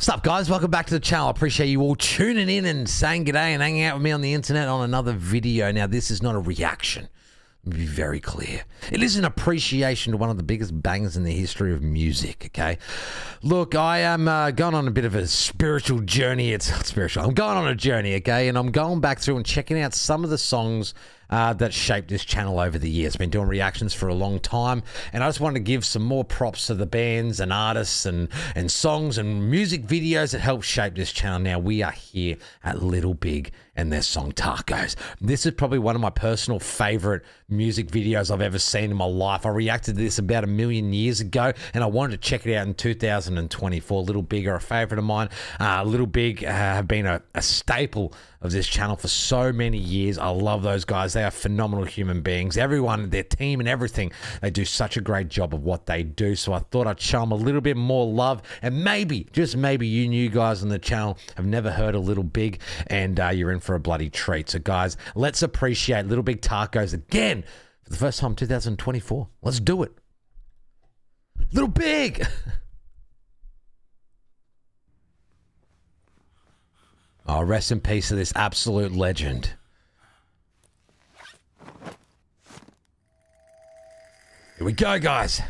What's up, guys? Welcome back to the channel. I appreciate you all tuning in and saying g'day and hanging out with me on the internet on another video. Now, this is not a reaction. Let me be very clear. It is an appreciation to one of the biggest bangers in the history of music, okay? Look, I am uh, going on a bit of a spiritual journey. It's not spiritual. I'm going on a journey, okay? And I'm going back through and checking out some of the songs uh, that shaped this channel over the years. Been doing reactions for a long time, and I just wanted to give some more props to the bands and artists and and songs and music videos that helped shape this channel. Now we are here at Little Big and their song Tacos. This is probably one of my personal favorite music videos I've ever seen in my life. I reacted to this about a million years ago, and I wanted to check it out in 2024. Little Big are a favorite of mine. Uh, Little Big uh, have been a, a staple of this channel for so many years. I love those guys. They are phenomenal human beings. Everyone, their team and everything, they do such a great job of what they do. So I thought I'd show them a little bit more love. And maybe, just maybe, you new guys on the channel have never heard a Little Big and uh, you're in for a bloody treat. So, guys, let's appreciate Little Big Tacos again for the first time 2024. Let's do it. Little Big! Oh, rest in peace to this absolute legend. Here we go, guys.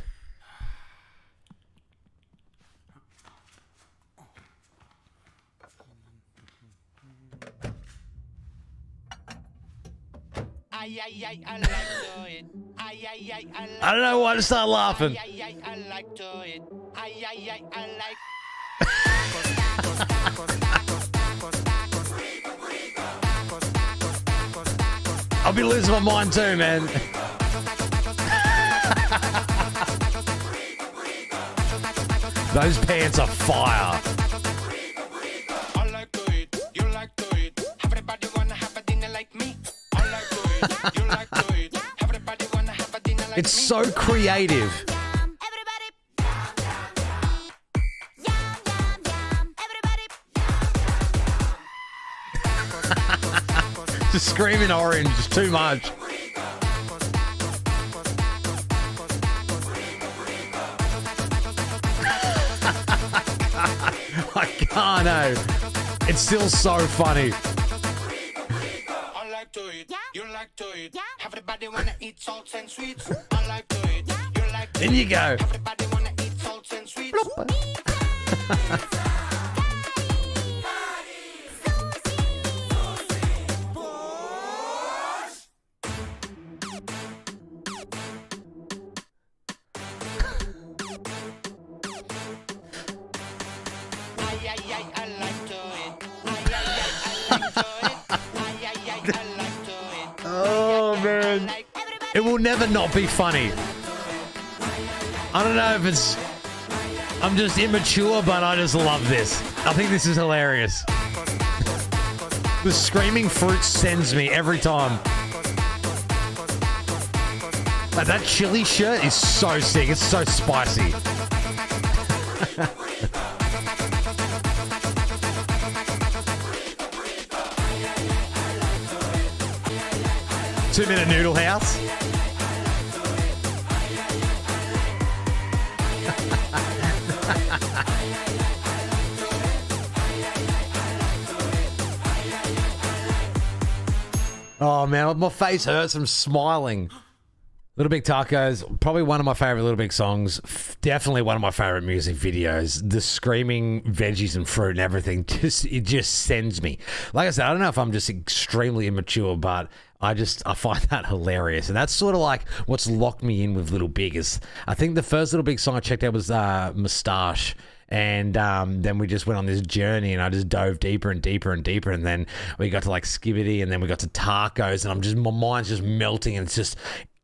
I don't know why to start laughing. I'll be losing my mind too, man. Those pants are fire. I like to it. You like to it. Everybody wanna have a dinner like me. I like to it. You like to it. Everybody wanna have a dinner like It's so creative. Just screaming orange is too much. I can't know. It's still so funny. I like to Oh, man. It will never not be funny. I don't know if it's. I'm just immature, but I just love this. I think this is hilarious. the screaming fruit sends me every time. Like, that chili shirt is so sick. It's so spicy. Two minute noodle house. Oh man, my face hurts from smiling. Little Big Tacos, probably one of my favorite Little Big songs. Definitely one of my favorite music videos. The screaming veggies and fruit and everything just it just sends me. Like I said, I don't know if I'm just extremely immature, but I just I find that hilarious, and that's sort of like what's locked me in with Little Big. Is I think the first Little Big song I checked out was uh, Mustache and um, then we just went on this journey and I just dove deeper and deeper and deeper and then we got to like Skibidi and then we got to tacos and I'm just my mind's just melting and it's just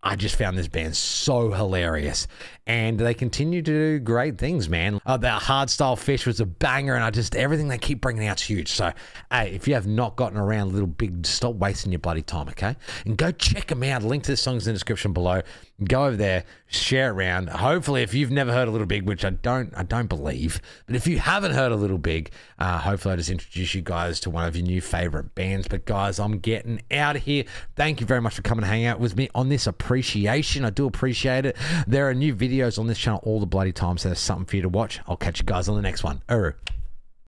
I just found this band so hilarious and they continue to do great things, man. Uh, that Hardstyle Fish was a banger, and I just everything they keep bringing out's huge. So, hey, if you have not gotten around Little Big, stop wasting your bloody time, okay? And go check them out. Link to the songs in the description below. Go over there, share around. Hopefully, if you've never heard a Little Big, which I don't, I don't believe, but if you haven't heard a Little Big, uh, hopefully I just introduce you guys to one of your new favorite bands. But guys, I'm getting out of here. Thank you very much for coming and hang out with me on this appreciation. I do appreciate it. There are new videos on this channel all the bloody time, so there's something for you to watch. I'll catch you guys on the next one. Uru.